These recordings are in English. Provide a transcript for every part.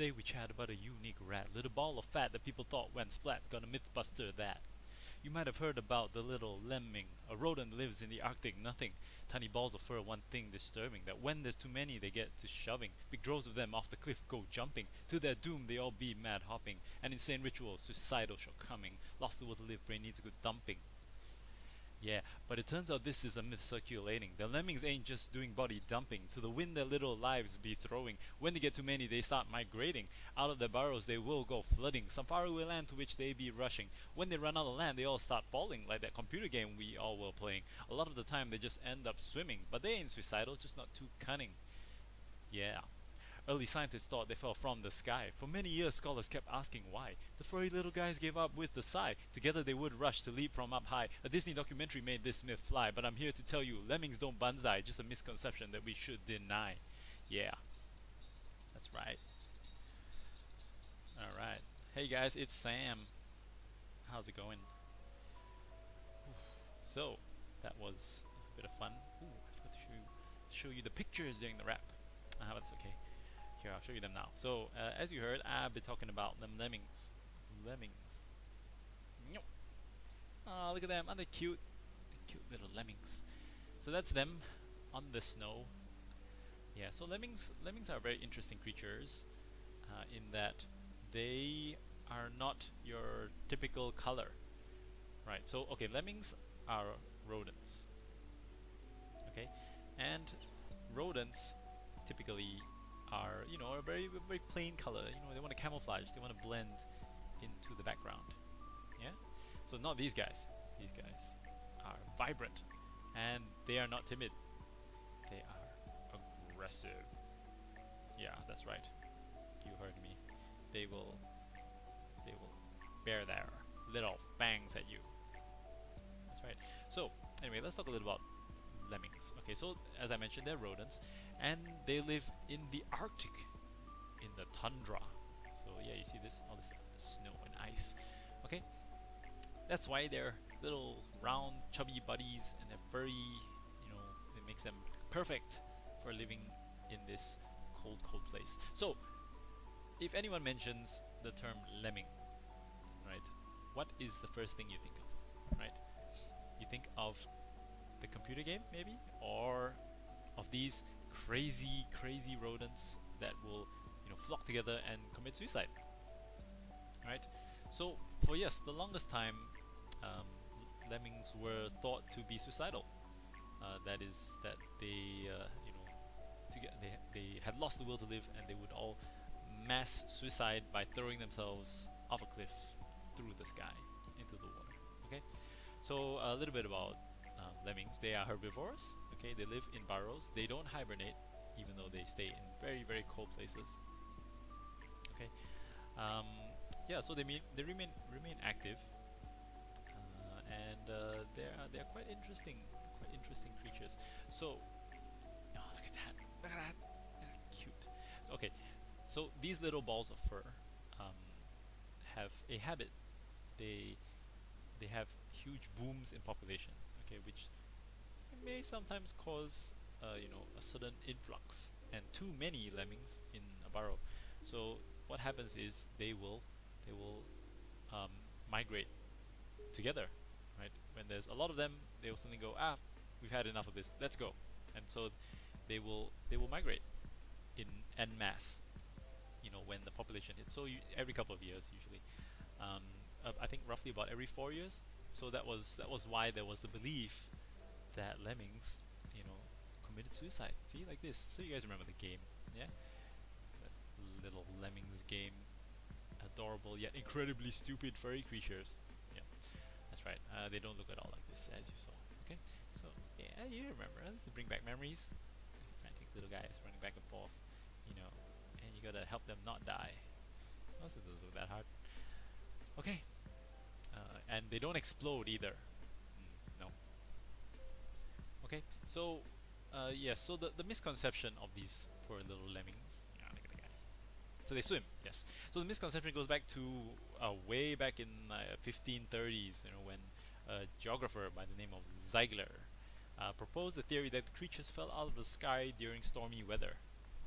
Today we chat about a unique rat, little ball of fat that people thought went splat, gonna mythbuster that. You might have heard about the little lemming, a rodent lives in the Arctic, nothing. Tiny balls of fur, one thing disturbing, that when there's too many they get to shoving. Big droves of them off the cliff go jumping, to their doom they all be mad hopping. An insane ritual, suicidal shortcoming, lost the will to live, brain needs a good dumping. Yeah, but it turns out this is a myth circulating. The lemmings ain't just doing body dumping. To the wind their little lives be throwing. When they get too many, they start migrating. Out of their burrows they will go flooding. Some faraway land to which they be rushing. When they run out of land, they all start falling. Like that computer game we all were playing. A lot of the time they just end up swimming. But they ain't suicidal, just not too cunning. Yeah. Early scientists thought they fell from the sky. For many years, scholars kept asking why. The furry little guys gave up with a sigh. Together they would rush to leap from up high. A Disney documentary made this myth fly, but I'm here to tell you, lemmings don't banzai, just a misconception that we should deny. Yeah. That's right. Alright. Hey guys, it's Sam. How's it going? So, that was a bit of fun. Ooh, I forgot to show you, show you the pictures during the rap. Ah, that's okay. Here, I'll show you them now. So, uh, as you heard, I've been talking about them lemmings. Lemmings. Oh, look at them. Aren't they cute? Cute little lemmings. So that's them on the snow. Yeah, so lemmings lemmings are very interesting creatures uh, in that they are not your typical color. Right, so, okay, lemmings are rodents. Okay, and rodents typically are, you know, a very very plain color. You know, they want to camouflage. They want to blend into the background. Yeah. So not these guys. These guys are vibrant, and they are not timid. They are aggressive. Yeah, that's right. You heard me. They will. They will bare their little fangs at you. That's right. So anyway, let's talk a little about lemmings. Okay, so as I mentioned, they're rodents, and they live in the Arctic, in the tundra. So yeah, you see this, all this snow and ice. Okay, that's why they're little round, chubby buddies, and they're very, you know, it makes them perfect for living in this cold, cold place. So, if anyone mentions the term lemming, right, what is the first thing you think of, right? You think of the computer game, maybe, or of these crazy, crazy rodents that will, you know, flock together and commit suicide. Right. So for yes, the longest time, um, lemmings were thought to be suicidal. Uh, that is, that they, uh, you know, they they had lost the will to live, and they would all mass suicide by throwing themselves off a cliff through the sky into the water. Okay. So a little bit about lemmings. They are herbivores. Okay, they live in burrows. They don't hibernate, even though they stay in very very cold places. Okay, um, yeah. So they mean they remain remain active, uh, and uh, they are they are quite interesting, quite interesting creatures. So, oh look at that! Look at that! Cute. Okay, so these little balls of fur um, have a habit. They they have huge booms in population. Okay, which may sometimes cause uh, you know a sudden influx and too many lemmings in a burrow. So what happens is they will they will um, migrate together, right? When there's a lot of them, they will suddenly go, ah, we've had enough of this, let's go, and so they will they will migrate in en masse. You know when the population hits. So every couple of years usually. Um, uh, I think roughly about every four years. So that was that was why there was the belief that lemmings, you know, committed suicide. See, like this. So you guys remember the game, yeah? That little lemmings game. Adorable yet incredibly stupid furry creatures. Yeah, that's right. Uh, they don't look at all like this, as you saw. Okay, so yeah, you remember. Is bring back memories. Frantic little guys running back and forth, you know, and you gotta help them not die. Also, doesn't look that hard. Okay, uh, and they don't explode either. Mm, no, Okay, so uh, yes, so the, the misconception of these poor little lemmings. Yeah. So they swim, yes. So the misconception goes back to uh, way back in uh, 1530s, you know, when a geographer by the name of Ziegler uh, proposed the theory that creatures fell out of the sky during stormy weather.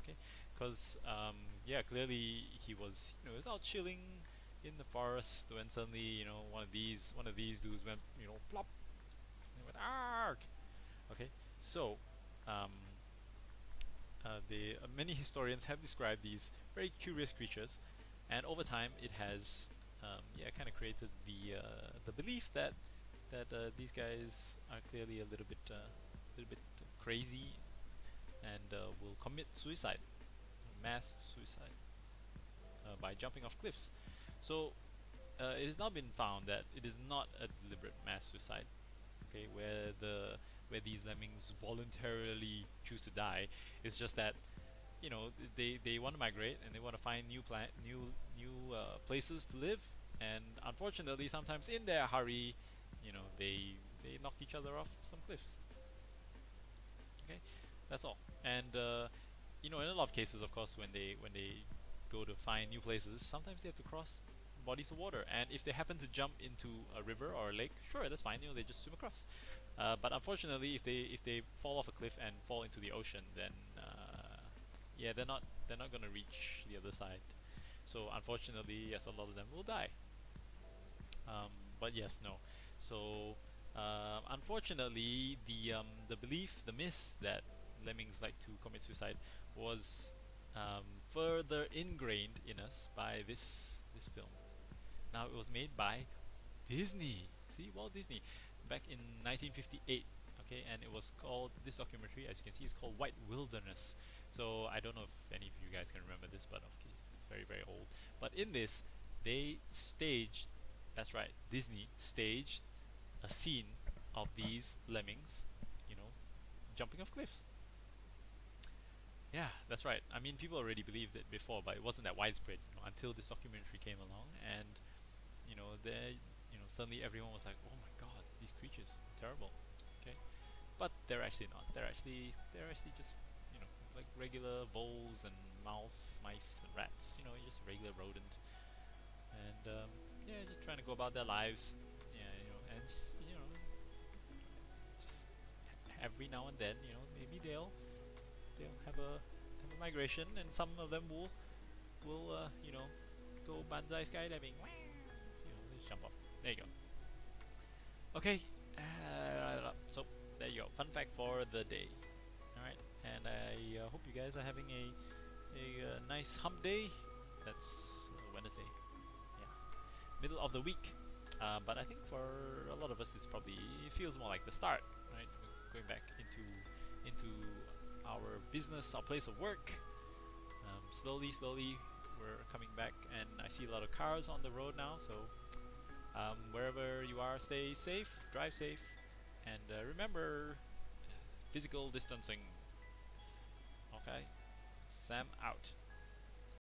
Okay, because um, yeah, clearly he was, you know, he was out chilling in the forest when suddenly, you know, one of these, one of these dudes went, you know, plop, and went arg. Okay, so, um, uh, the uh, many historians have described these very curious creatures, and over time it has, um, yeah, kind of created the uh, the belief that that uh, these guys are clearly a little bit, a little bit crazy, and will commit suicide mass suicide uh, by jumping off cliffs. So uh, it has now been found that it is not a deliberate mass suicide, okay, where the where these lemmings voluntarily choose to die. It's just that you know they they want to migrate and they want to find new plant new new uh, places to live, and unfortunately sometimes in their hurry, you know they they knock each other off some cliffs. Okay, that's all. And uh, you know, in a lot of cases, of course, when they when they go to find new places, sometimes they have to cross bodies of water. And if they happen to jump into a river or a lake, sure, that's fine. You know, they just swim across. Uh, but unfortunately, if they if they fall off a cliff and fall into the ocean, then uh, yeah, they're not they're not gonna reach the other side. So unfortunately, yes, a lot of them will die. Um, but yes, no. So uh, unfortunately, the um, the belief, the myth that lemmings like to commit suicide was um, further ingrained in us by this this film. Now it was made by Disney. See, Walt Disney, back in 1958. Okay, and it was called this documentary, as you can see, it's called White Wilderness. So I don't know if any of you guys can remember this, but okay, it's very very old. But in this, they staged. That's right, Disney staged a scene of these lemmings, you know, jumping off cliffs. Yeah, that's right. I mean, people already believed it before, but it wasn't that widespread you know, until this documentary came along, and you know, there, you know, suddenly everyone was like, "Oh my God, these creatures, are terrible." Okay, but they're actually not. They're actually they're actually just you know like regular voles and mouse, mice and rats. You know, just regular rodent, and um, yeah, just trying to go about their lives. Yeah, you know, and just you know, just every now and then, you know, maybe they'll they'll have a have a migration, and some of them will will uh, you know go banzai skydiving. Jump off. There you go. Okay, uh, so there you go. Fun fact for the day. All right, and I uh, hope you guys are having a a uh, nice hump day. That's Wednesday. Yeah, middle of the week. Uh, but I think for a lot of us, it's probably it feels more like the start, right? We're going back into into our business, our place of work. Um, slowly, slowly, we're coming back, and I see a lot of cars on the road now. So um, wherever you are, stay safe, drive safe, and uh, remember physical distancing. Okay, Sam out.